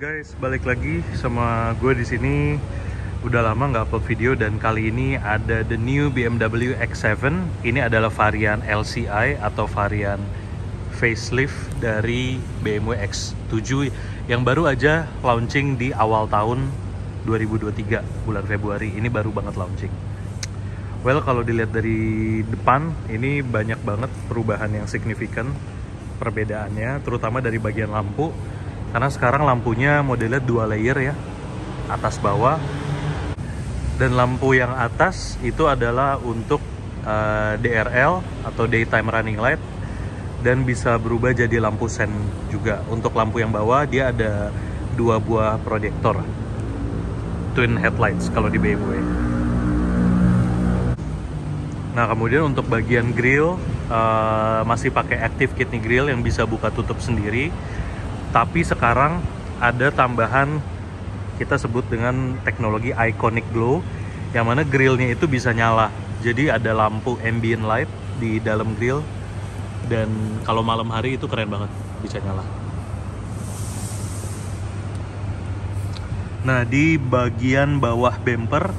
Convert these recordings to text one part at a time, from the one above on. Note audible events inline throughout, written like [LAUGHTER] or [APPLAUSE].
guys, balik lagi sama gue di sini. Udah lama nggak upload video dan kali ini ada the new BMW X7. Ini adalah varian LCI atau varian facelift dari BMW X7 yang baru aja launching di awal tahun 2023 bulan Februari. Ini baru banget launching. Well, kalau dilihat dari depan, ini banyak banget perubahan yang signifikan perbedaannya, terutama dari bagian lampu. Karena sekarang lampunya modelnya dua layer ya, atas bawah. Dan lampu yang atas itu adalah untuk uh, DRL atau daytime running light dan bisa berubah jadi lampu sen juga. Untuk lampu yang bawah dia ada dua buah proyektor twin headlights kalau di BMW. Nah kemudian untuk bagian grill uh, masih pakai active kidney grill yang bisa buka tutup sendiri tapi sekarang ada tambahan kita sebut dengan teknologi iconic glow yang mana grillnya itu bisa nyala. Jadi ada lampu ambient light di dalam grill dan kalau malam hari itu keren banget bisa nyala. Nah di bagian bawah bumper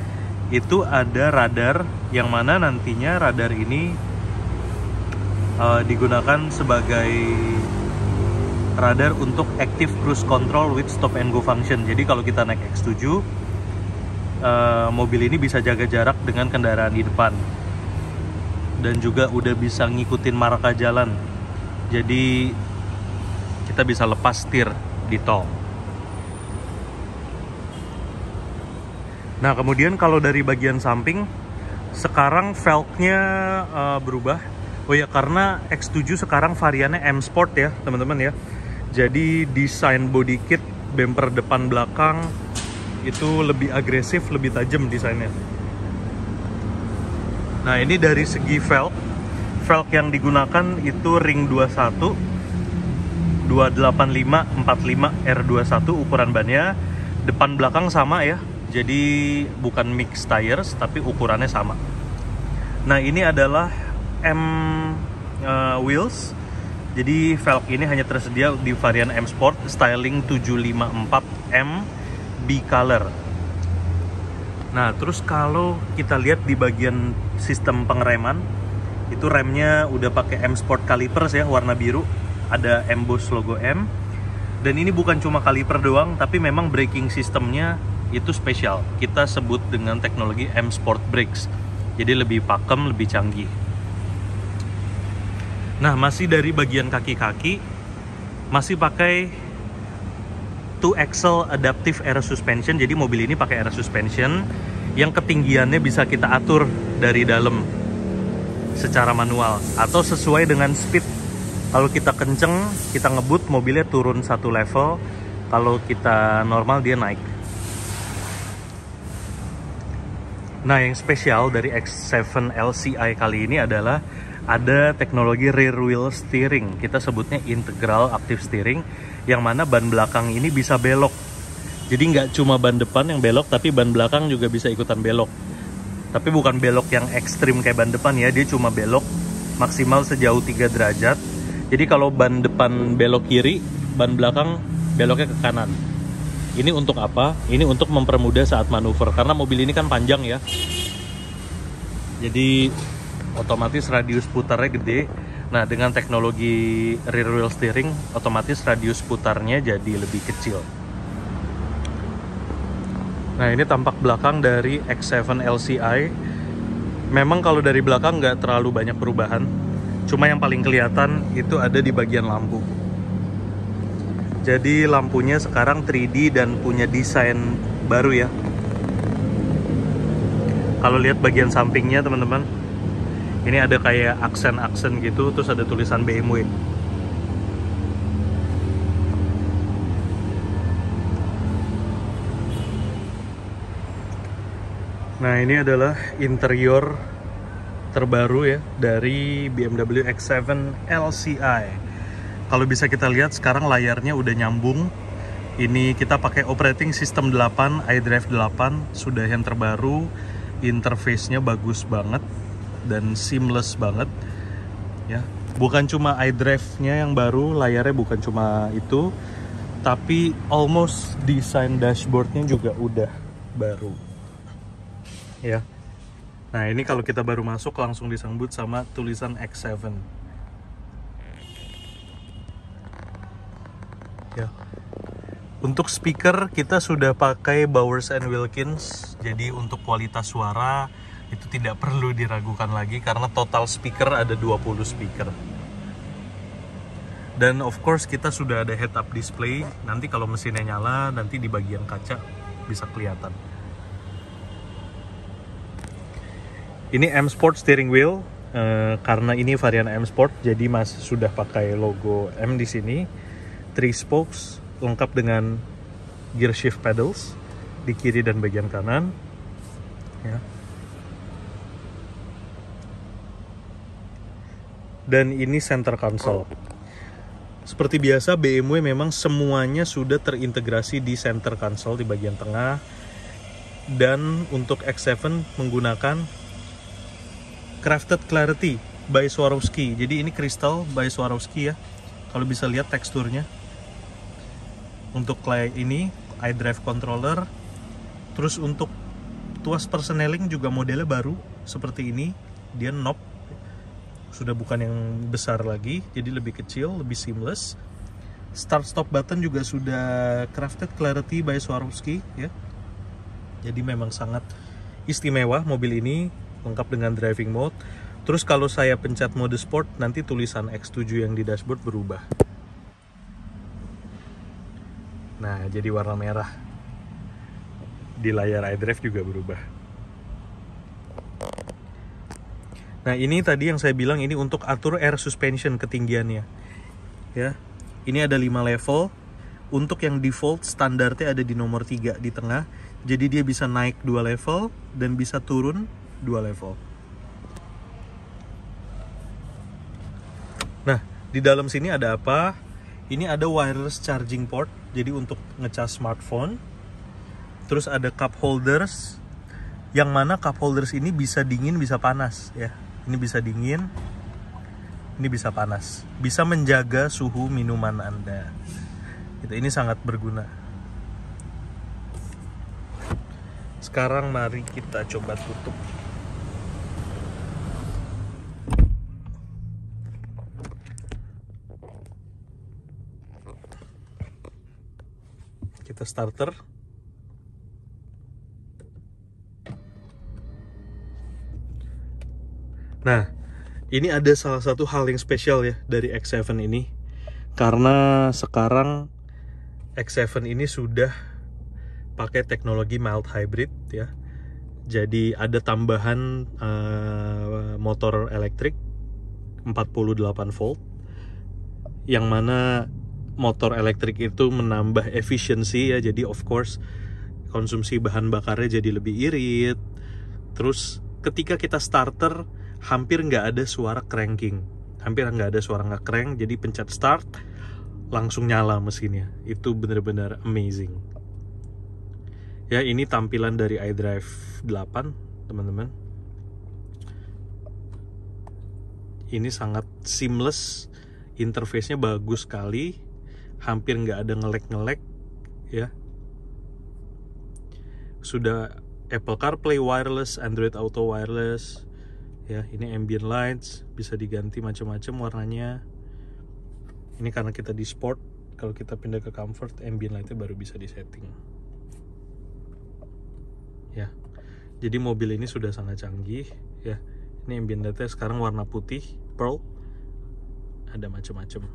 itu ada radar yang mana nantinya radar ini uh, digunakan sebagai radar untuk active cruise control with stop and go function. Jadi kalau kita naik X7, uh, mobil ini bisa jaga jarak dengan kendaraan di depan. Dan juga udah bisa ngikutin marka jalan. Jadi kita bisa lepas setir di tol. Nah kemudian kalau dari bagian samping, sekarang velgnya uh, berubah. Oh ya karena X7 sekarang variannya M Sport ya teman-teman ya jadi desain body kit bumper depan belakang itu lebih agresif, lebih tajam desainnya. Nah ini dari segi velg, velg yang digunakan itu ring 21 285 45 R21 ukuran bannya. Depan belakang sama ya jadi bukan mix tires tapi ukurannya sama. Nah ini adalah M uh, wheels jadi velg ini hanya tersedia di varian M Sport styling 754M B color. Nah, terus kalau kita lihat di bagian sistem pengereman itu remnya udah pakai M Sport calipers ya warna biru, ada emboss logo M. Dan ini bukan cuma kaliper doang, tapi memang braking sistemnya itu spesial. Kita sebut dengan teknologi M Sport Brakes. Jadi lebih pakem, lebih canggih. Nah, masih dari bagian kaki-kaki masih pakai two axle adaptive air suspension. Jadi mobil ini pakai air suspension yang ketinggiannya bisa kita atur dari dalam secara manual atau sesuai dengan speed. Kalau kita kenceng, kita ngebut mobilnya turun satu level. Kalau kita normal dia naik. Nah, yang spesial dari X7 LCI kali ini adalah ada teknologi rear wheel steering. Kita sebutnya integral active steering yang mana ban belakang ini bisa belok. Jadi nggak cuma ban depan yang belok tapi ban belakang juga bisa ikutan belok. Tapi bukan belok yang ekstrim kayak ban depan ya dia cuma belok maksimal sejauh 3 derajat. Jadi kalau ban depan belok kiri ban belakang beloknya ke kanan. Ini untuk apa? Ini untuk mempermudah saat manuver karena mobil ini kan panjang ya. Jadi otomatis radius putarnya gede. Nah, dengan teknologi rear wheel steering, otomatis radius putarnya jadi lebih kecil. Nah, ini tampak belakang dari X7 LCI. Memang kalau dari belakang nggak terlalu banyak perubahan. Cuma yang paling kelihatan itu ada di bagian lampu. Jadi lampunya sekarang 3D dan punya desain baru ya. Kalau lihat bagian sampingnya teman-teman, ini ada kayak aksen-aksen gitu terus ada tulisan BMW nah ini adalah interior terbaru ya dari BMW X7 LCI kalau bisa kita lihat sekarang layarnya udah nyambung. Ini kita pakai operating system 8 iDrive 8 sudah yang terbaru. Interface-nya bagus banget dan seamless banget ya. Bukan cuma iDrive-nya yang baru layarnya bukan cuma itu tapi almost desain dashboardnya juga udah baru ya. Nah ini kalau kita baru masuk langsung disambut sama tulisan X7 ya. Untuk speaker kita sudah pakai Bowers and Wilkins jadi untuk kualitas suara itu tidak perlu diragukan lagi karena total speaker ada 20 speaker. Dan of course kita sudah ada head up display. Nanti kalau mesinnya nyala nanti di bagian kaca bisa kelihatan. Ini M Sport steering wheel uh, karena ini varian M Sport jadi masih sudah pakai logo M di sini. Three spokes lengkap dengan gear shift pedals di kiri dan bagian kanan. Ya dan ini center console. Seperti biasa BMW memang semuanya sudah terintegrasi di center console di bagian tengah dan untuk X7 menggunakan Crafted Clarity by Swarovski. Jadi ini kristal by Swarovski ya. Kalau bisa lihat teksturnya. Untuk kayak ini iDrive controller. Terus untuk tuas persneling juga modelnya baru seperti ini. Dia knob sudah bukan yang besar lagi jadi lebih kecil lebih seamless. Start stop button juga sudah crafted clarity by Swarovski ya. Jadi memang sangat istimewa mobil ini lengkap dengan driving mode. Terus kalau saya pencet mode sport nanti tulisan X7 yang di dashboard berubah. Nah jadi warna merah. Di layar iDrive juga berubah Nah ini tadi yang saya bilang ini untuk atur air suspension ketinggiannya. Ya, ini ada 5 level. Untuk yang default standarnya ada di nomor 3 di tengah. Jadi dia bisa naik 2 level dan bisa turun 2 level. Nah, di dalam sini ada apa? Ini ada wireless charging port. Jadi untuk ngecas smartphone. Terus ada cup holders yang mana cup holders ini bisa dingin bisa panas ya ini bisa dingin ini bisa panas. Bisa menjaga suhu minuman anda. Itu ini sangat berguna. Sekarang mari kita coba tutup. Kita starter Nah, ini ada salah satu hal yang spesial ya dari X7 ini. Karena sekarang X7 ini sudah pakai teknologi mild hybrid ya. Jadi ada tambahan uh, motor elektrik 48 volt yang mana motor elektrik itu menambah efisiensi ya jadi of course konsumsi bahan bakarnya jadi lebih irit terus ketika kita starter hampir nggak ada suara cranking. Hampir nggak ada suara nggak crank jadi pencet start langsung nyala mesinnya. Itu bener-bener amazing. Ya ini tampilan dari iDrive 8 teman-teman. Ini sangat seamless interface-nya bagus sekali. Hampir nggak ada ngelek-ngelek ya. Sudah Apple CarPlay wireless, Android Auto wireless, ya ini ambient lights bisa diganti macam-macam warnanya. Ini karena kita di sport kalau kita pindah ke comfort ambient lightnya baru bisa disetting. Ya jadi mobil ini sudah sangat canggih ya. Ini ambient lightnya sekarang warna putih pearl. Ada macam-macam.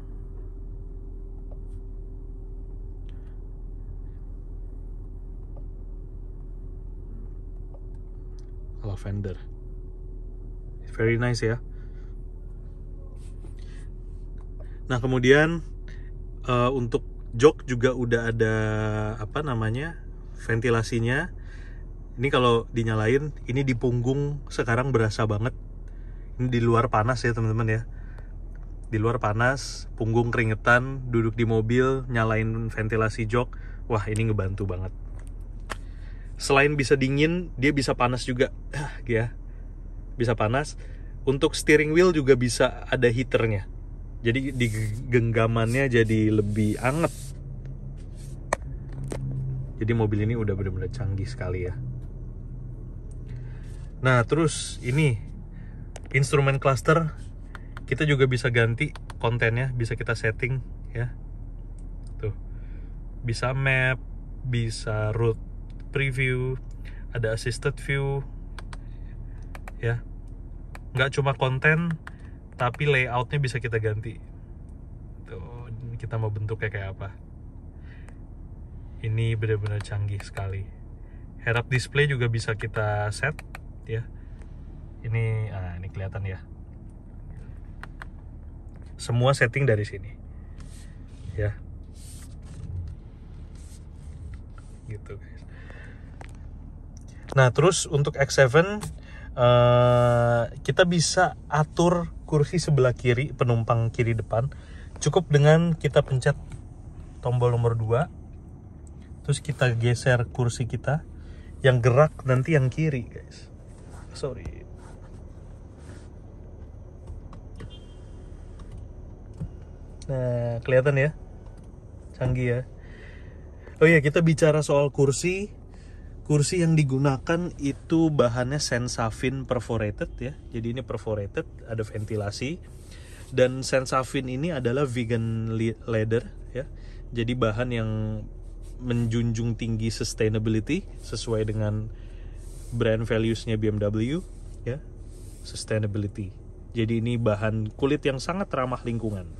Lavender very nice ya. Nah kemudian uh, untuk jok juga udah ada apa namanya ventilasinya. Ini kalau dinyalain ini di punggung sekarang berasa banget. Ini di luar panas ya teman-teman ya. Di luar panas punggung keringetan duduk di mobil nyalain ventilasi jok. Wah ini ngebantu banget. Selain bisa dingin dia bisa panas juga [CLEARS THROAT] ya bisa panas untuk steering wheel juga bisa ada heaternya jadi di genggamannya jadi lebih anget Jadi mobil ini udah benar-benar canggih sekali ya. Nah, terus ini instrumen cluster kita juga bisa ganti kontennya, bisa kita setting ya. Tuh. Bisa map, bisa route preview, ada assisted view ya. Nggak cuma konten, tapi layoutnya bisa kita ganti. Tuh, kita mau bentuknya kayak apa. Ini benar-benar canggih sekali. Head up display juga bisa kita set ya. Ini ah, ini kelihatan ya. Semua setting dari sini ya. Gitu guys. Nah terus untuk X7 uh, kita bisa atur kursi sebelah kiri penumpang kiri depan cukup dengan kita pencet tombol nomor 2 terus kita geser kursi kita yang gerak nanti yang kiri guys. Sorry. Nah kelihatan ya? Canggih ya? Oh ya kita bicara soal kursi kursi yang digunakan itu bahannya Sensafin perforated ya. Jadi ini perforated ada ventilasi. Dan Sensafin ini adalah vegan leather ya. Jadi bahan yang menjunjung tinggi sustainability sesuai dengan brand values-nya BMW ya. Sustainability. Jadi ini bahan kulit yang sangat ramah lingkungan.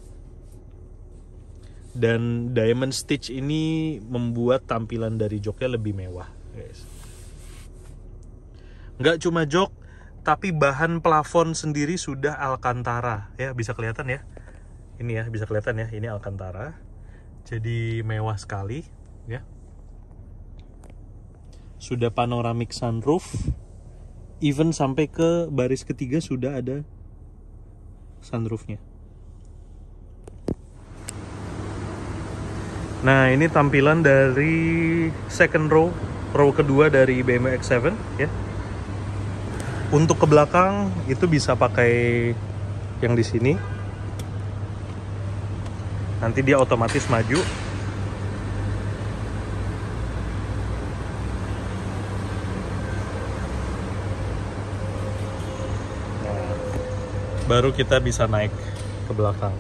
Dan diamond stitch ini membuat tampilan dari joknya lebih mewah guys nggak cuma jok tapi bahan plafon sendiri sudah alcantara. Ya bisa kelihatan ya. Ini ya bisa kelihatan ya. Ini alcantara. Jadi mewah sekali ya. Sudah panoramic sunroof. Even sampai ke baris ketiga sudah ada sunroofnya. Nah ini tampilan dari second row row kedua dari BMW X7 ya. Untuk ke belakang itu bisa pakai yang di sini. Nanti dia otomatis maju. Baru kita bisa naik ke belakang.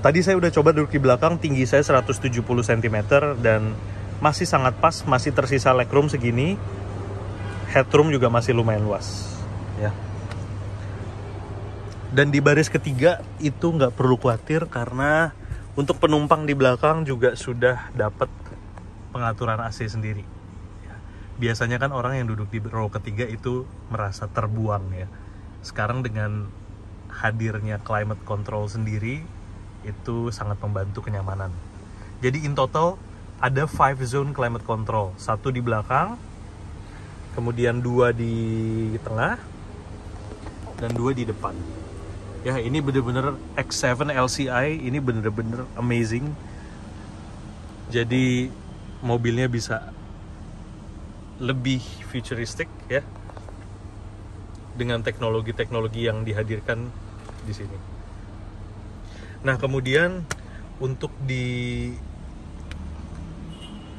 Tadi saya udah coba duduk di belakang, tinggi saya 170 cm dan masih sangat pas, masih tersisa legroom segini. Headroom juga masih lumayan luas, ya. Dan di baris ketiga itu nggak perlu khawatir karena untuk penumpang di belakang juga sudah dapat pengaturan AC sendiri. Ya. Biasanya kan orang yang duduk di row ketiga itu merasa terbuang ya. Sekarang dengan hadirnya climate control sendiri itu sangat membantu kenyamanan. Jadi in total ada five zone climate control, satu di belakang, kemudian dua di tengah, dan dua di depan. Ya ini bener-bener X7 LCI, ini bener-bener amazing. Jadi mobilnya bisa lebih futuristik ya dengan teknologi-teknologi yang dihadirkan di sini. Nah, kemudian untuk di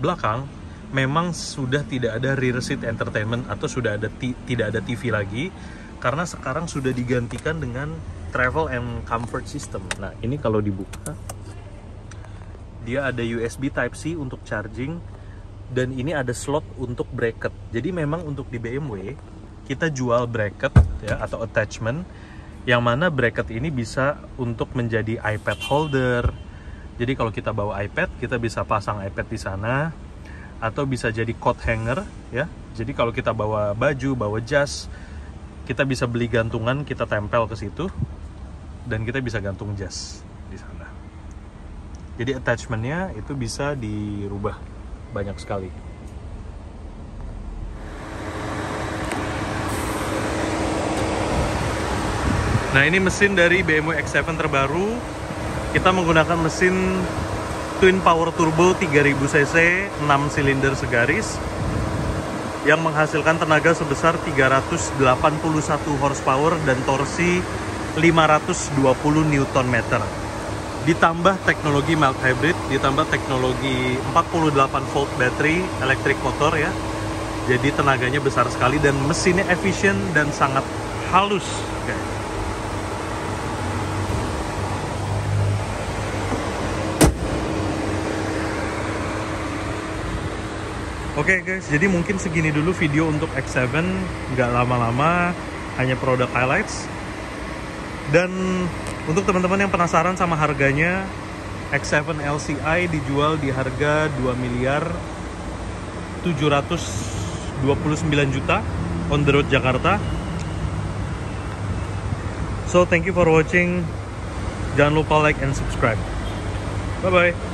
belakang memang sudah tidak ada rear seat entertainment atau sudah ada tidak ada TV lagi karena sekarang sudah digantikan dengan travel and comfort system. Nah, ini kalau dibuka dia ada USB Type C untuk charging dan ini ada slot untuk bracket. Jadi memang untuk di BMW kita jual bracket ya atau attachment yang mana bracket ini bisa untuk menjadi iPad holder. Jadi kalau kita bawa iPad, kita bisa pasang iPad di sana atau bisa jadi coat hanger ya. Jadi kalau kita bawa baju, bawa jas, kita bisa beli gantungan, kita tempel ke situ dan kita bisa gantung jas di sana. Jadi attachmentnya itu bisa dirubah banyak sekali. Nah ini mesin dari BMW X7 terbaru. Kita menggunakan mesin twin power turbo 3000 cc 6 silinder segaris yang menghasilkan tenaga sebesar 381 horsepower dan torsi 520 Nm. ditambah teknologi mild hybrid, ditambah teknologi 48 volt battery electric motor ya. Jadi tenaganya besar sekali dan mesinnya efisien dan sangat halus. Oke. Oke guys, jadi mungkin segini dulu video untuk X7 nggak lama-lama, hanya produk highlights. Dan untuk teman-teman yang penasaran sama harganya, X7 LCI dijual di harga 2 miliar 729 juta on the road Jakarta. So thank you for watching. Jangan lupa like and subscribe. Bye bye.